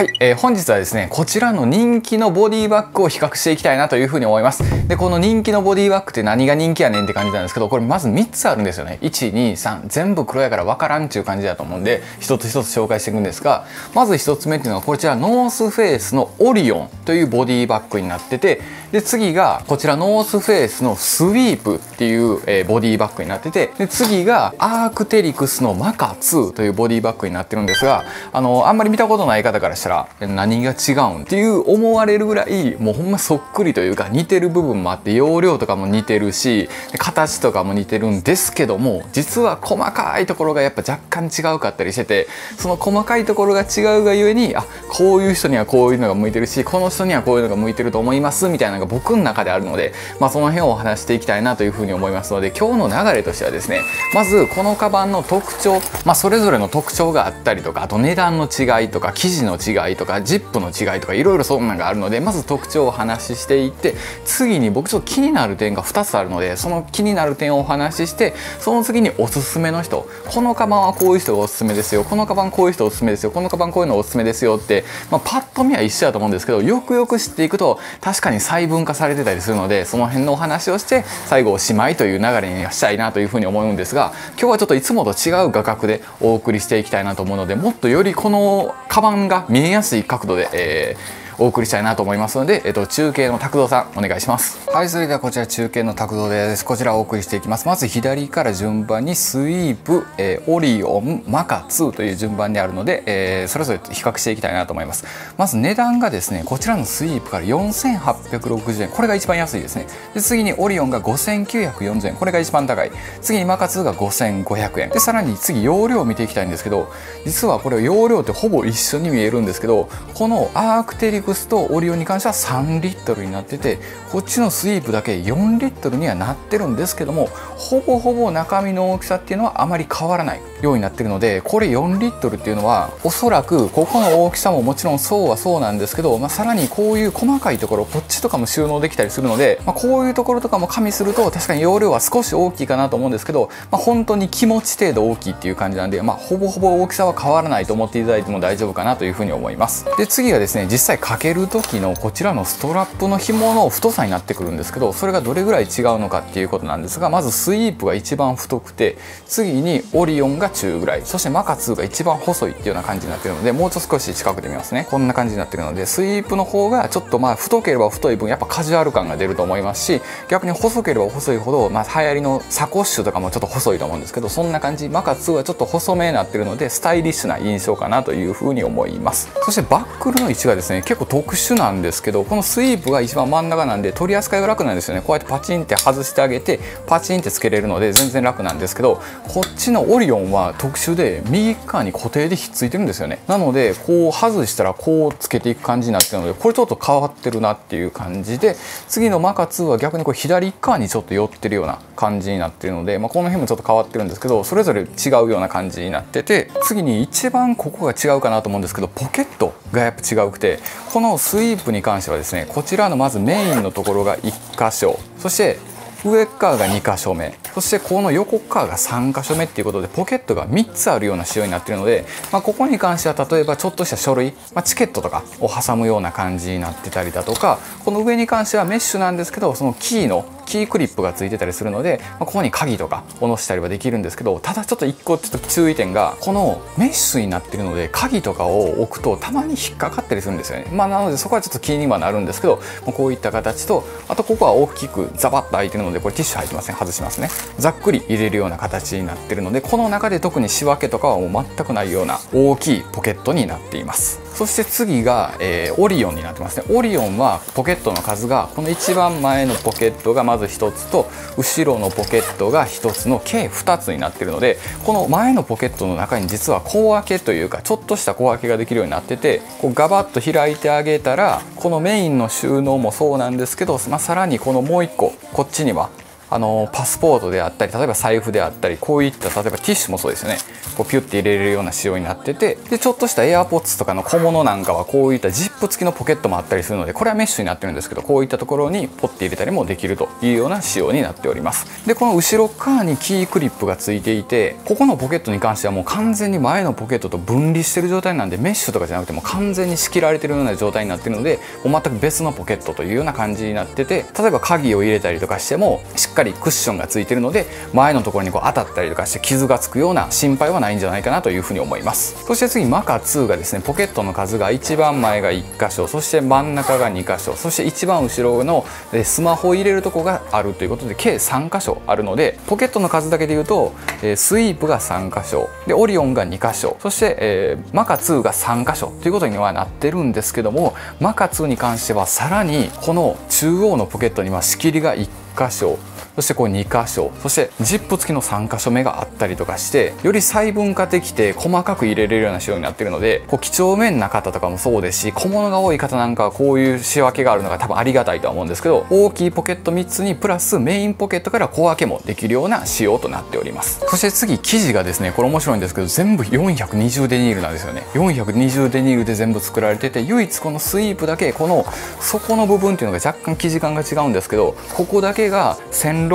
はい、えー、本日はですねこちらの人気のボディバッグを比較していきたいなというふうに思います。でこの人気のボディバッグって何が人気やねんって感じなんですけどこれまず3つあるんですよね。123全部黒やから分からんっていう感じだと思うんで一つ一つ紹介していくんですがまず1つ目っていうのはこちらノースフェイスのオリオンというボディバッグになっててで次がこちらノースフェイスのスウィープっていう、えー、ボディバッグになっててで次がアークテリクスのマカ2というボディバッグになってるんですがあのあんまり見たことない方からしたら何が違うん？っていう思われるぐらいもうほんまそっくりというか似てる部分もあって容量とかも似てるし形とかも似てるんですけども実は細かいところがやっぱ若干違うかったりしててその細かいところが違うがゆえにあこういう人にはこういうのが向いてるしこの人にはこういうのが向いてると思いますみたいなのが僕の中であるので、まあ、その辺をお話していきたいなというふうに思いますので今日の流れとしてはですねまずこのカバンの特徴、まあ、それぞれの特徴があったりとかあと値段の違いとか生地の違いとかジップの違いとかいろいろそんなのがあるのでまず特徴をお話ししていって次に僕ちょっと気になる点が2つあるのでその気になる点をお話ししてその次におすすめの人このカバンはこういう人がおすすめですよこのカバンこういう人おすすめですよこのカバンこういうのおすすめですよって、まあ、パッと見は一緒だと思うんですけどよくよく知っていくと確かに細分化されてたりするのでその辺のお話をして最後おしまいという流れにしたいなというふうに思うんですが今日はちょっといつもと違う画角でお送りしていきたいなと思うのでもっとよりこのカバンが見見えやすい角度で、えーお送りしたいなと思いますので、えっと、中継の拓道さんお願いします。はいそれではこちら中継の拓道です。こちらお送りしていきます。まず左から順番にスイープ、えー、オリオンマカ2という順番であるので、えー、それぞれ比較していきたいなと思います。まず値段がですねこちらのスイープから4860円。これが一番安いですね。で次にオリオンが5940円。これが一番高い。次にマカ2が5500円。でさらに次容量を見ていきたいんですけど実はこれ容量ってほぼ一緒に見えるんですけどこのアークテリククスとオリオンに関しては3リットルになっててこっちのスイープだけ4リットルにはなってるんですけどもほぼほぼ中身の大きさっていうのはあまり変わらないようになってるのでこれ4リットルっていうのはおそらくここの大きさももちろんそうはそうなんですけど、まあ、さらにこういう細かいところこっちとかも収納できたりするので、まあ、こういうところとかも加味すると確かに容量は少し大きいかなと思うんですけど、まあ、本当に気持ち程度大きいっていう感じなんで、まあ、ほぼほぼ大きさは変わらないと思っていただいても大丈夫かなというふうに思います。で次がですね実際かける時のこちらのストラップの紐の太さになってくるんですけどそれがどれぐらい違うのかっていうことなんですがまずスイープが一番太くて次にオリオンが中ぐらいそしてマカ2が一番細いっていうような感じになってるのでもうちょっと少し近くで見ますね。こんな感じになってるのでスイープの方がちょっとまあ太ければ太い分やっぱカジュアル感が出ると思いますし逆に細ければ細いほどまあ流行りのサコッシュとかもちょっと細いと思うんですけどそんな感じマカ2はちょっと細めになってるのでスタイリッシュな印象かなというふうに思います。そしてバックルの位置がですね結構特殊なんですけどこのスイープが一番真ん中なんで取り扱いが楽なんですよね。こうやってパチンって外してあげてパチンってつけれるので全然楽なんですけどこっちのオリオンは特殊で右側に固定でひっついてるんですよね。なのでこう外したらこうつけていく感じになってるのでこれちょっと変わってるなっていう感じで次のマカ2は逆にこう左側にちょっと寄ってるような感じになってるので、まあ、この辺もちょっと変わってるんですけどそれぞれ違うような感じになってて次に一番ここが違うかなと思うんですけどポケットがやっぱ違うくてこのスイープに関してはですねこちらのまずメインのところが1箇所そして上側が2箇所目そしてこの横側が3箇所目っていうことでポケットが3つあるような仕様になってるので、まあ、ここに関しては例えばちょっとした書類、まあ、チケットとかを挟むような感じになってたりだとかこの上に関してはメッシュなんですけどそのキーのキークリップがついてたりするので、まあ、ここに鍵とかを載せたりはできるんですけどただちょっと1個ちょっと注意点がこのメッシュになってるので鍵とかを置くとたまに引っかかったりするんですよね。まあなのでそこはちょっと気にはなるんですけどまこういった形とあとここは大きくザバッと開いてるのでこれティッシュ入ってません？外しますね。ざっくり入れるような形になってるのでこの中で特に仕分けとかはもう全くないような大きいポケットになっています。そして次が、えー、オリオンになってますね。オリオンはポケットの数がこの一番前のポケットがまず1つと後ろのポケットが1つの計2つになってるのでこの前のポケットの中に実は小分けというかちょっとした小分けができるようになっててこうガバッと開いてあげたらこのメインの収納もそうなんですけど、まあ、さらにこのもう1個こっちにはあのパスポートであったり例えば財布であったりこういった例えばティッシュもそうですよね。こうピュッて入れれるような仕様になっててでちょっとした AirPods とかの小物なんかはこういったジップ付きのポケットもあったりするのでこれはメッシュになってるんですけどこういったところにポッて入れたりもできるというような仕様になっております。でこの後ろ側にキークリップがついていてここのポケットに関してはもう完全に前のポケットと分離してる状態なんでメッシュとかじゃなくても完全に仕切られてるような状態になってるのでもう全く別のポケットというような感じになってて例えば鍵を入れたりとかしてもしっかりクッションがついてるので前のところにこう当たったりとかして傷がつくような心配はないんじゃないかなというふうに思います。そして次マカ2がですねポケットの数が一番前が1箇所そして真ん中が2箇所そして一番後ろのスマホを入れるとこがあるということで計3箇所あるのでポケットの数だけで言うとスイープが3箇所でオリオンが2箇所そして、え、マカ2が3箇所ということにはなってるんですけどもマカ2に関してはさらにこの中央のポケットには仕切りが1箇所そしてこう2箇所そしてジップ付きの3箇所目があったりとかしてより細分化できて細かく入れれるような仕様になってるのでこう几帳面な方とかもそうですし小物が多い方なんかはこういう仕分けがあるのが多分ありがたいとは思うんですけど大きいポケット3つにプラスメインポケットから小分けもできるような仕様となっております。そして次生地がですねこれ面白いんですけど全部420デニールなんですよね。420デニールで全部作られてて唯一このスイープだけこの底の部分っていうのが若干生地感が違うんですけどここだけが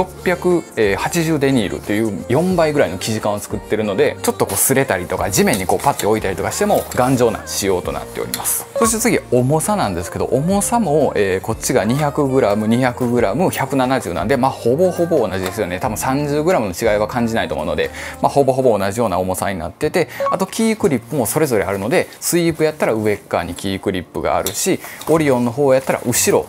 1680デニールという4倍ぐらいの生地感を作ってるのでちょっとこう擦れたりとか地面にこうパッて置いたりとかしても頑丈な仕様となっております。そして次重さなんですけど重さも、えー、こっちが 200g200g170 なんでまあほぼほぼ同じですよね。多分 30g の違いは感じないと思うので、まあ、ほぼほぼ同じような重さになっててあとキークリップもそれぞれあるのでスイープやったら上側にキークリップがあるしオリオンの方やったら後ろ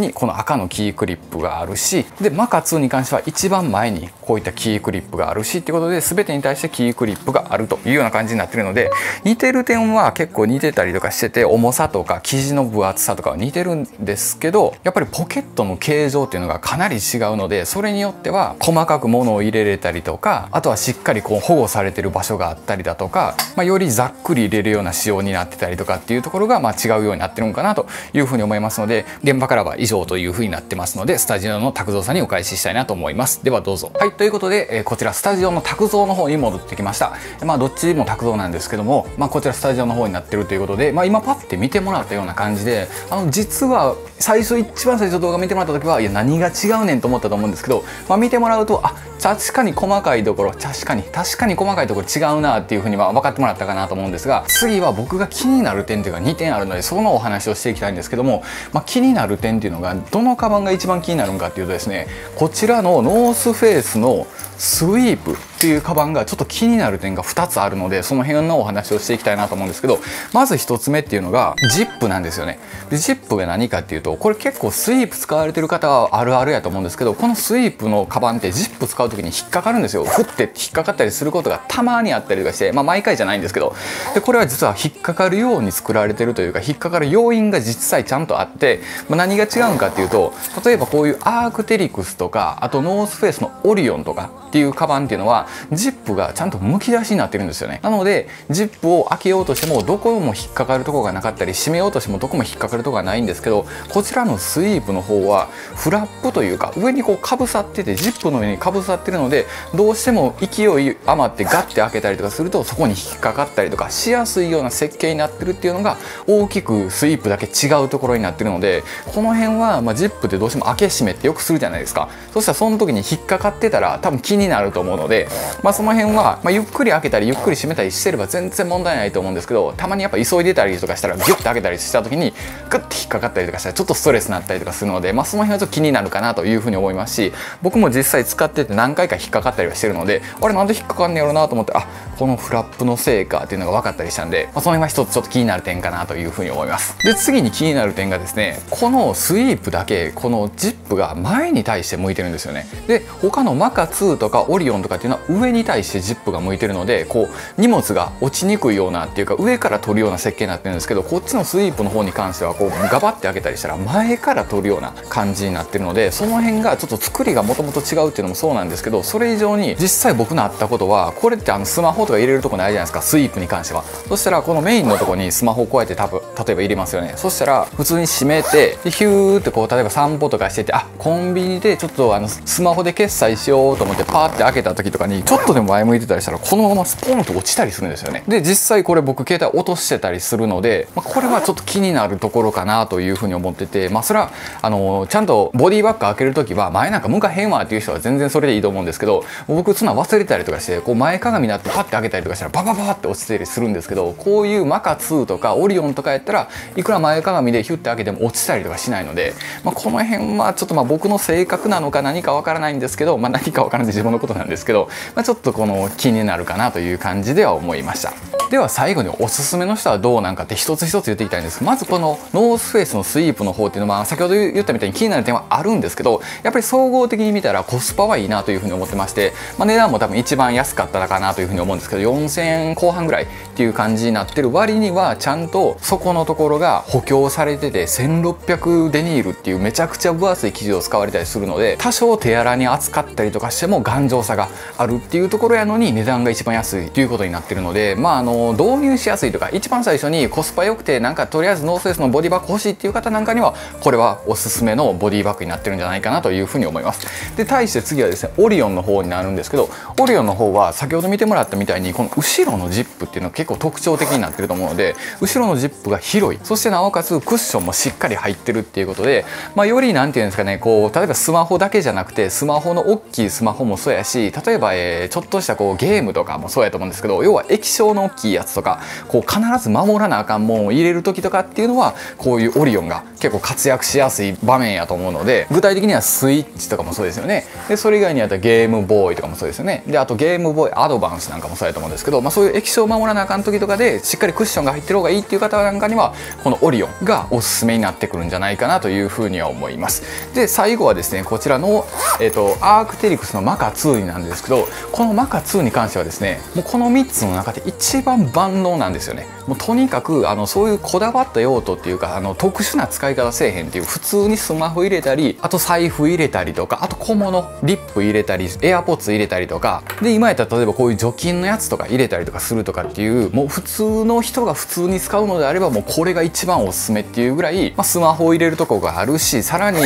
にこの赤のキークリップがあるしでマカ2に関しては一番前にこういったキークリップがあるしっていうことで全てに対してキークリップがあるというような感じになってるので似てる点は結構似てたりとかしてて重さとか生地の分厚さとかは似てるんですけどやっぱりポケットの形状っていうのがかなり違うのでそれによっては細かく物を入れれたりとかあとはしっかりこう保護されてる場所があったりだとか、まあ、よりざっくり入れるような仕様になってたりとかっていうところがまあ違うようになってるのかなというふうに思いますので現場からは以上というふうになってますのでスタジオの拓造さんにお返ししたいなと思います。ではどうぞ。はいということで、えー、こちらスタジオの拓造の方に戻ってきました。まあどっちも拓造なんですけどもまあこちらスタジオの方になってるということでまあ今パッて見てもらったような感じであの実は最初一番最初動画見てもらった時はいや何が違うねんと思ったと思うんですけどまあ見てもらうとあ確かに細かいところ確かに確かに細かいところ違うなっていうふうには分かってもらったかなと思うんですが次は僕が気になる点というか2点あるのでそのお話をしていきたいんですけども、まあ、気になる点っていうのがどのカバンが一番気になるのかっていうとですねこちらのノースフェイスのスイープ。っていうカバンがちょっと気になる点が2つあるのでその辺のお話をしていきたいなと思うんですけどまず1つ目っていうのがジップなんですよね。でジップが何かっていうとこれ結構スイープ使われてる方はあるあるやと思うんですけどこのスイープのカバンってジップ使う時に引っかかるんですよ。ふって引っかかったりすることがたまにあったりとかしてまあ毎回じゃないんですけど。でこれは実は引っかかるように作られてるというか引っかかる要因が実際ちゃんとあって、まあ、何が違うんかっていうと例えばこういうアークテリクスとかあとノースフェイスのオリオンとかっていうカバンっていうのはジップがちゃんとむき出しになってるんですよね。なのでジップを開けようとしてもどこも引っかかるとこがなかったり閉めようとしてもどこも引っかかるとこがないんですけどこちらのスイープの方はフラップというか上にこうかぶさっててジップの上にかぶさってるのでどうしても勢い余ってガッて開けたりとかするとそこに引っかかったりとかしやすいような設計になってるっていうのが大きくスイープだけ違うところになってるのでこの辺はまジップってどうしても開け閉めってよくするじゃないですか。そしたらその時に引っかかってたら多分気になると思うので、まあ、その辺は、まあゆっくり開けたりゆっくり閉めたりしてれば全然問題ないと思うんですけどたまにやっぱ急いでたりとかしたらギュッて開けたりした時にグッて引っかかったりとかしたらちょっとストレスになったりとかするので、まあ、その辺はちょっと気になるかなというふうに思いますし僕も実際使ってて何回か引っかかったりはしてるのであれなんで引っかかんねやろなと思ってあこのフラップのせいかっていうのが分かったりしたんで、まあ、その辺は一つちょっと気になる点かなというふうに思います。で次に気になる点がですねこのスイープだけこのジップが前に対して向いてるんですよね。で他のマカ2とかオリオンとかっていうのは上に対してジップが向いてるのでこう荷物が落ちにくいようなっていうか上から取るような設計になってるんですけどこっちのスイープの方に関してはこうガバって開けたりしたら前から取るような感じになってるのでその辺がちょっと作りがもともと違うっていうのもそうなんですけどそれ以上に実際僕のあったことはこれってあのスマホとか入れるとこないじゃないですかスイープに関しては。そしたらこのメインのとこにスマホをこうやって多分例えば入れますよね。そしたら普通に閉めてでヒューってこう例えば散歩とかしててあコンビニでちょっとあのスマホで決済しようと思ってパーって開けた時とかににちょっとでも前向いてたりしたらこのままスポーンと落ちたりするんですよね。で実際これ僕携帯落としてたりするので、まあ、これはちょっと気になるところかなというふうに思っててまあそれはあのちゃんとボディバッグ開ける時は前なんか向かへんわっていう人は全然それでいいと思うんですけど僕そんな忘れたりとかしてこう前かがみになってパッて開けたりとかしたらバババって落ちたりするんですけどこういうマカ2とかオリオンとかやったらいくら前かがみでヒュッて開けても落ちたりとかしないので、まあ、この辺はちょっとまあ僕の性格なのか何かわからないんですけど、まあ、何かわからない自分のことなんですけど、まあ、ちょっとこの気になるかなという感じでは思いました。では最後におすすめの人はどうなんかって一つ一つ言っていきたいんです。まずこのノースフェイスのスイープの方っていうのは先ほど言ったみたいに気になる点はあるんですけどやっぱり総合的に見たらコスパはいいなというふうに思ってまして、まあ、値段も多分一番安かったかなというふうに思うんですけど4000円後半ぐらいっていう感じになってる割にはちゃんとそこのところが補強されてて1600デニールっていうめちゃくちゃ分厚い生地を使われたりするので多少手荒に扱ったりとかしても頑丈さがあるっていうところやのに値段が一番安いということになってるのでまああの導入しやすいとか一番最初にコスパ良くてなんかとりあえずノースフェイスのボディバッグ欲しいっていう方なんかにはこれはおすすめのボディバッグになってるんじゃないかなというふうに思います。で対して次はですねオリオンの方になるんですけどオリオンの方は先ほど見てもらったみたいにこの後ろのジップっていうのが結構特徴的になってると思うので後ろのジップが広い。そしてなおかつクッションもしっかり入ってるっていうことで、まあ、より何て言うんですかねこう例えばスマホだけじゃなくてスマホの大きいスマホもそうやし例えば、え、ちょっとしたこうゲームとかもそうやと思うんですけど要は液晶の大きいやつとかこう必ず守らなあかんもんを入れる時とかっていうのはこういうオリオンが結構活躍しやすい場面やと思うので具体的にはスイッチとかもそうですよね。でそれ以外にあったゲームボーイとかもそうですよね。であとゲームボーイアドバンスなんかもそうやと思うんですけど、まあ、そういう液晶を守らなあかん時とかでしっかりクッションが入ってる方がいいっていう方なんかにはこのオリオンがおすすめになってくるんじゃないかなというふうには思います。で最後はですねこちらの、えーと、アークテリクスのマカ2になんですけどこのマカ2に関してはですねもうこの3つの中で一番万能なんですよね。もうとにかくあのそういうこだわった用途っていうかあの特殊な使い方せえへんっていう普通にスマホ入れたりあと財布入れたりとかあと小物リップ入れたりエアポッツ入れたりとか。で今やったら例えばこういう除菌のやつとか入れたりとかするとかっていうもう普通の人が普通に使うのであればもうこれが一番おすすめっていうぐらい、まあ、スマホを入れるとこがあるしさらに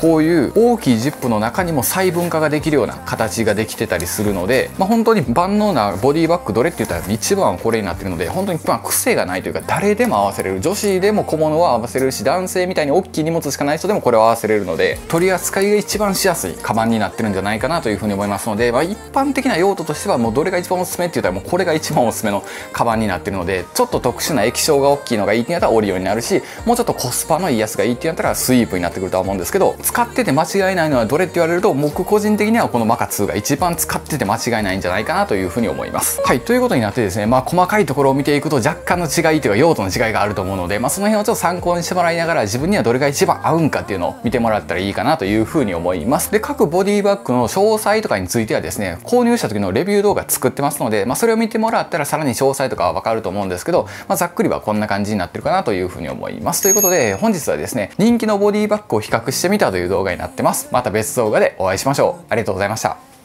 こういう大きいジップの中にも細分化ができるような形ができてたりするので、まあ、本当に万能なボディバッグどれって言ったら一番はこれになってるので本当にまあ癖がないというか誰でも合わせれる。女子でも小物は合わせれるし男性みたいに大きい荷物しかない人でもこれを合わせれるので取り扱いが一番しやすいカバンになってるんじゃないかなというふうに思いますので、まあ、一般的な用途としてはもうどれが一番おすすめって言ったらもうこれが一番おすすめのカバンになってるのでちょっと特殊な液晶が大きいのがいいってなったらオリオンになるしもうちょっとコスパのいいやつがいいってなったらスイープになってくるとは思うんですけど使ってて間違いないのはどれって言われると僕個人的にはこのマカ2が一番使ってってて間違いないんじゃないかなというふうに思います。はいということになってですねまあ細かいところを見ていくと若干の違いというか用途の違いがあると思うのでまあその辺をちょっと参考にしてもらいながら自分にはどれが一番合うんかっていうのを見てもらったらいいかなというふうに思います。で各ボディバッグの詳細とかについてはですね購入した時のレビュー動画作ってますので、まあ、それを見てもらったらさらに詳細とかはわかると思うんですけど、まあ、ざっくりはこんな感じになってるかなというふうに思います。ということで本日はですね人気のボディバッグを比較してみたという動画になってます。また別動画でお会いしましょう。ありがとうございました。